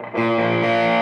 Música